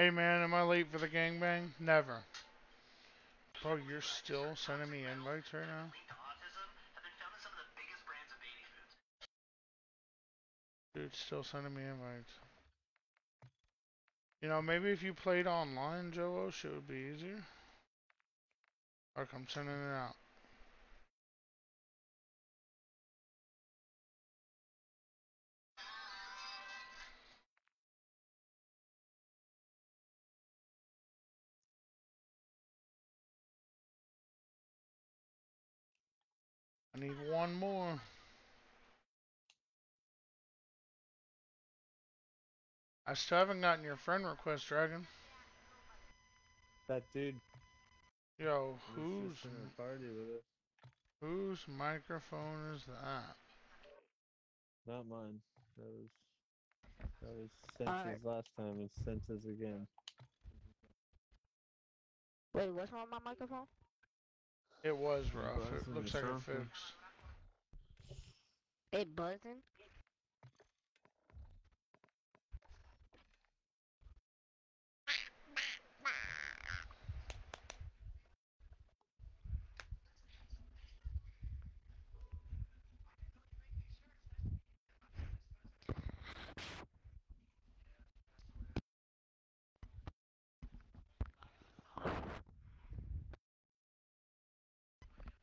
Hey man, am I late for the gangbang? Never. Bro, you're still sending me invites right now? Dude, still sending me invites. You know, maybe if you played online, Joe Osh, it would be easier. Or I'm sending it out. Need one more. I still haven't gotten your friend request, Dragon. That dude. Yo, was whose just in a party with us. whose microphone is that? Not mine. That was that was Alright. Sense's last time. It's Sense's again. Wait, what's wrong with my microphone? It was rough. It looks like the it fixed. It buzzing?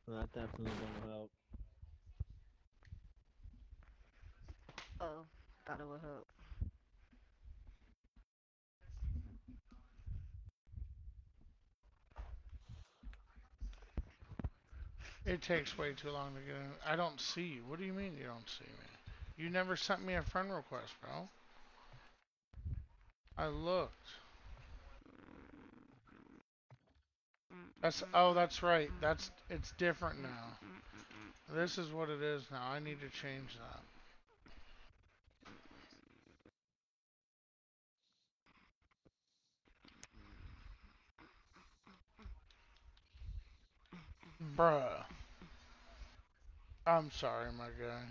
Well, that definitely don't help. Oh, thought it would help. It takes way too long to get in. I don't see you. What do you mean you don't see me? You never sent me a friend request, bro. I looked. That's oh, that's right. That's it's different now. This is what it is now. I need to change that. Bruh. I'm sorry, my guy.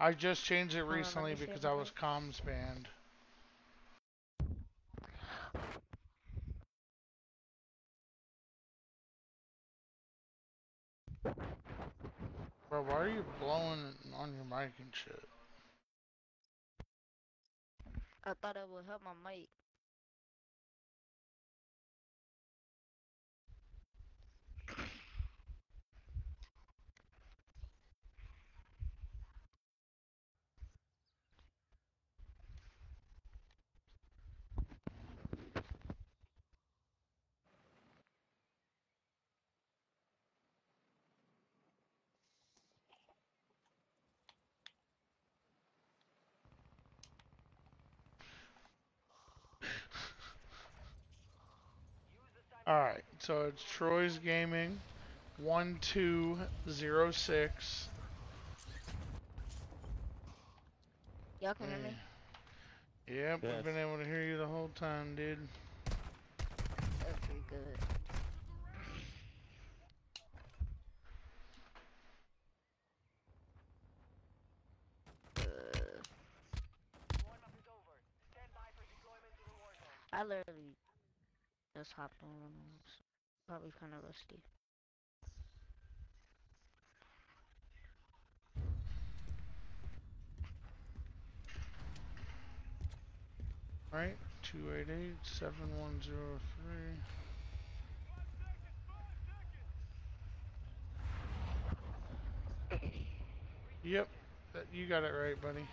I just changed it recently because I I was comms banned. Bro, why are you blowing on your mic and shit? I thought it would help my mic. Alright, so it's Troy's Gaming 1206. Y'all can hear me? Eh. Yep, I've been able to hear you the whole time, dude. That's pretty good. I literally just hopped on. It's probably kind of rusty. Right? 288 7103. Yep, you got it right, buddy.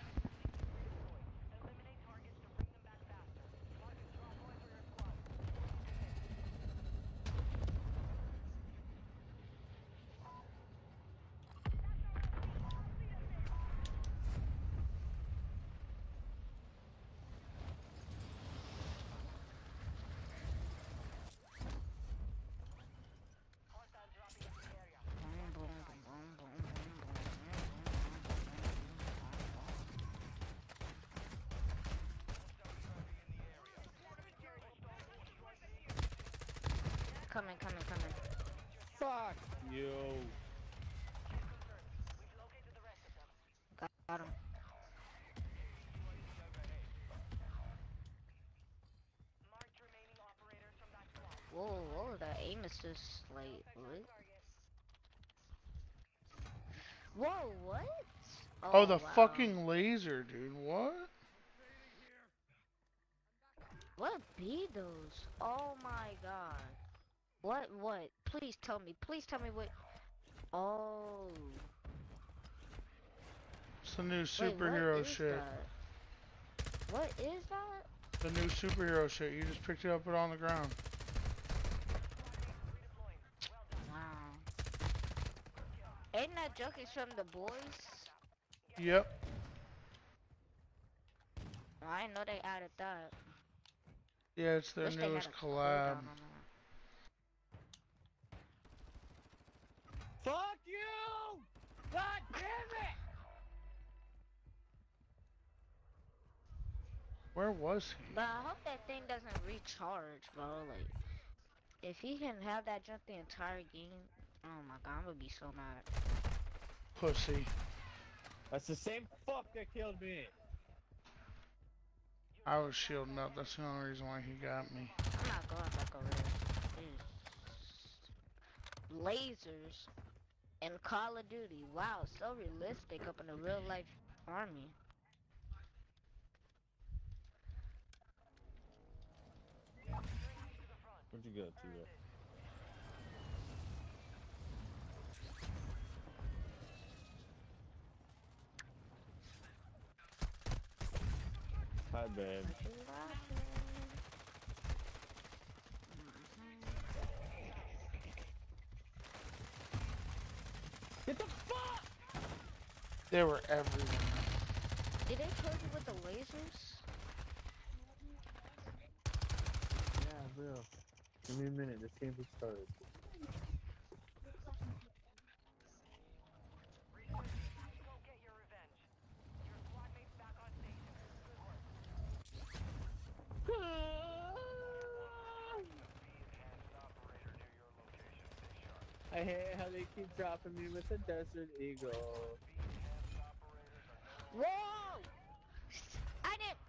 coming, coming, coming. Fuck you. Got, him. Whoa, whoa, that aim assist like? What? Whoa, what? Oh, oh the wow. fucking laser, dude. What? What be those? Oh my god. What, what? Please tell me, please tell me what. Oh. It's the new Wait, superhero what is shit. that? What is that? The new superhero shit. You just picked it up, put it on the ground. Wow. Ain't that joke is from the boys? Yep. I know they added that. Yeah, it's their Wish newest collab. on that. Fuck you! God damn it! Where was he? But I hope that thing doesn't recharge, bro. Like, if he can have that jump the entire game, oh my god, I'm gonna be so mad. Pussy. That's the same fuck that killed me. I was shielding up. That's the only reason why he got me. I'm not going back over there. Lasers in Call of Duty. Wow, so realistic up in a real life army. Where'd you go to? Hi, babe. Get the fuck! They were everywhere. Did they kill you with the lasers? Yeah, bro. Give me a minute. This game just started. I hate how they keep dropping me with the Desert Eagle. Whoa! I didn't.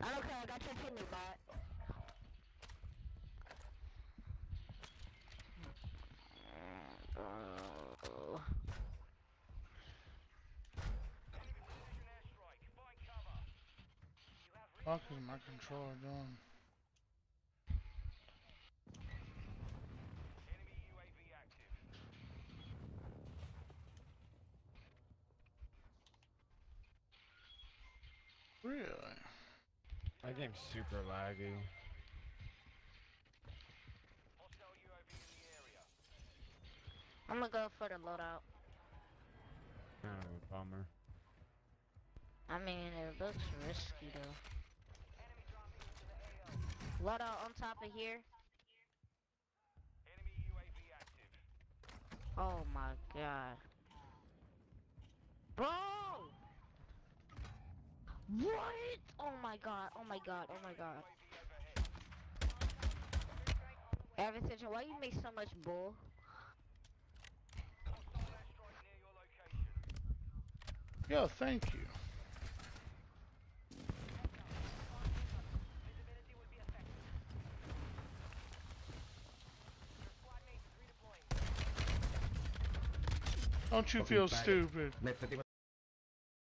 I don't care. I got your kidney bot. Oh. Fuck is my controller doing? Really? That game's super laggy. I'm gonna go for the loadout. Kind of a bummer. I mean, it looks risky though. Loadout on top of here. Oh my god. Bro! What? Oh my god, oh my god, oh my god. Average, why you make so much bull? Yo, thank you. Don't you Fucking feel stupid? Métete,